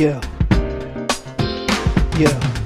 Yeah. Yeah.